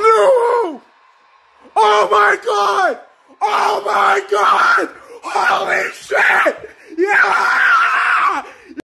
No! Oh my god! Oh my god! Holy shit!